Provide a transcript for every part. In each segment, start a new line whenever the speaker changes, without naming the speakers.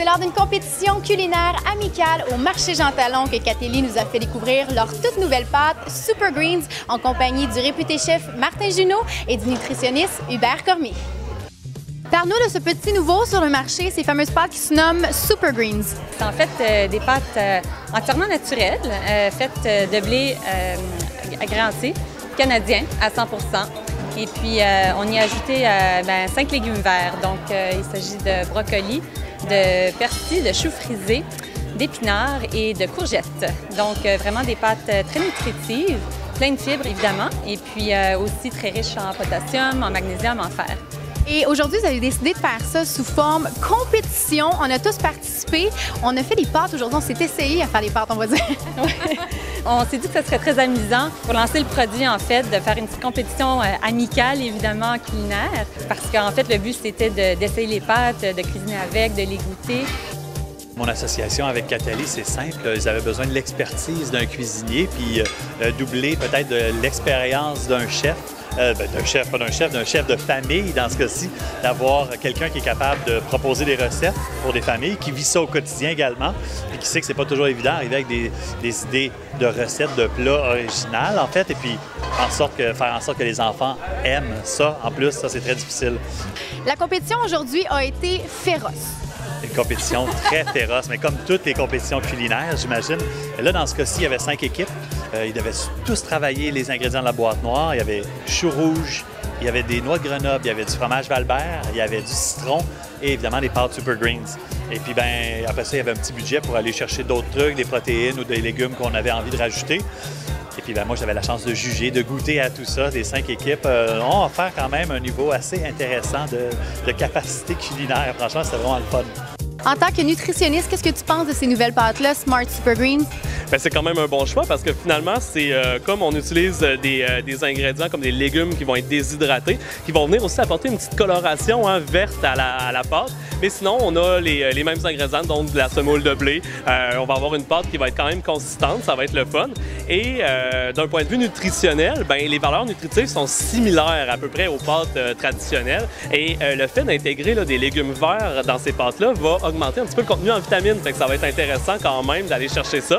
C'est lors d'une compétition culinaire amicale au marché Jean Talon que Catélie nous a fait découvrir leur toute nouvelle pâte Super Greens en compagnie du réputé chef Martin Junot et du nutritionniste Hubert Cormier. Parle-nous de ce petit nouveau sur le marché, ces fameuses pâtes qui se nomment Super Greens.
C'est en fait euh, des pâtes euh, entièrement naturelles, euh, faites de blé agranti, canadien à 100% Et puis, on y a ajouté ben, cinq légumes verts. Donc, il s'agit de brocoli, de persil, de choux frisés, d'épinards et de courgettes. Donc, euh, vraiment des pâtes euh, très nutritives, pleines de fibres, évidemment, et puis euh, aussi très riches en potassium, en magnésium, en fer.
Et aujourd'hui, vous avez décidé de faire ça sous forme compétition. On a tous participé. On a fait des pâtes aujourd'hui. On s'est essayé à faire des pâtes, on va dire.
On s'est dit que ce serait très amusant pour lancer le produit, en fait, de faire une petite compétition euh, amicale, évidemment, culinaire. Parce qu'en fait, le but, c'était de- d'essayer les pâtes, de cuisiner avec, de les goûter.
Mon association avec Catali, c'est simple. Ils avaient besoin de l'expertise d'un cuisinier, puis euh, doubler peut-être de l'expérience d'un chef. Euh, ben, d'un chef, pas d'un chef, d'un chef de famille dans ce cas-ci, d'avoir quelqu'un qui est capable de proposer des recettes pour des familles, qui vit ça au quotidien également, puis qui sait que c'est pas toujours évident d'arriver avec des, des idées de recettes, de plats originales, en fait, et puis en sorte que, faire en sorte que les enfants aiment ça. En plus, ça, c'est très difficile.
La compétition aujourd'hui a été féroce.
Une compétition très féroce, mais comme toutes les compétitions culinaires, j'imagine. Là, dans ce cas-ci, il y avait cinq équipes. Euh, ils devaient tous travailler les ingrédients de la boîte noire. Il y avait chou rouge, il y avait des noix de Grenoble, il y avait du fromage Valbert, il y avait du citron et évidemment des pâtes Super Greens. Et puis, ben, après ça, il y avait un petit budget pour aller chercher d'autres trucs, des protéines ou des légumes qu'on avait envie de rajouter. Et puis, ben, moi, j'avais la chance de juger, de goûter à tout ça. Les cinq équipes euh, ont offert quand même un niveau assez intéressant de, de capacité culinaire. Franchement, c'était vraiment le fun.
En tant que nutritionniste, qu'est-ce que tu penses de ces nouvelles pâtes-là, Smart Super Greens?
Ben, c'est quand même un bon choix parce que finalement, c'est euh, comme on utilise euh, des, euh, des ingrédients comme des légumes qui vont être déshydratés, qui vont venir aussi apporter une petite coloration hein, verte à la, pâte. Mais sinon, on a les, les mêmes ingrédients, donc de la semoule de blé. On va avoir une pâte qui va être quand même consistante, ça va être le fun. Et d'un point de vue nutritionnel, ben, les valeurs nutritives sont similaires à peu près aux pâtes traditionnelles. Et le fait d'intégrer des légumes verts dans ces pâtes-là va augmenter un petit peu le contenu en vitamines. Fait que ça va être intéressant quand même d'aller chercher ça.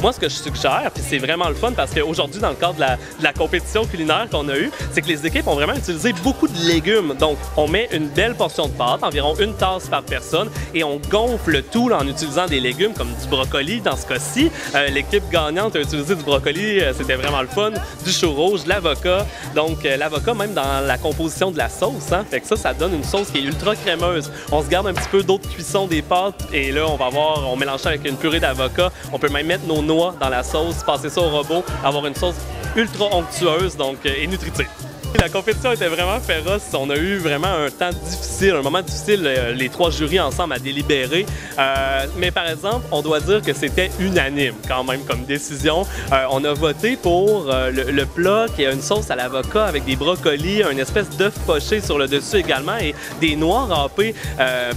Moi, ce que je suggère, puis c'est vraiment le fun parce qu'aujourd'hui, dans le cadre de la, compétition culinaire qu'on a eue, c'est que les équipes ont vraiment utilisé beaucoup de légumes. Donc, on met une belle portion de pâte, environ une tasse par personne, et on gonfle le tout en utilisant des légumes comme du brocoli dans ce cas-ci. Euh, L'équipe gagnante a utilisé du brocoli, euh, c'était vraiment le fun, du chou rouge, l'avocat. Donc, euh, l'avocat, même dans la composition de la sauce, hein, fait que ça, ça donne une sauce qui est ultra crémeuse. On se garde un petit peu d'eau de cuisson pâtes, et là, on va avoir, on mélange ça avec une purée d'avocat. On peut même mettre nos noix dans la sauce, passer ça au robot, avoir une sauce ultra onctueuse donc, euh, et nutritive. La compétition était vraiment féroce. On a eu vraiment un temps difficile, un moment difficile, euh, les trois jurys ensemble à délibérer. Euh, mais par exemple, on doit dire que c'était unanime quand même comme décision. Euh, on a voté pour le, plat qui a une sauce à l'avocat avec des brocolis, une espèce d'œuf poché sur le dessus également et des noix râpées.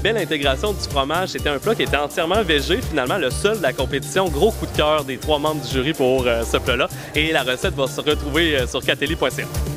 Belle intégration du fromage. C'était un plat qui était entièrement végé. Finalement, le seul de la compétition. Gros coup de cœur des trois membres du jury pour ce plat-là. Et la recette va se retrouver sur cateli.ca.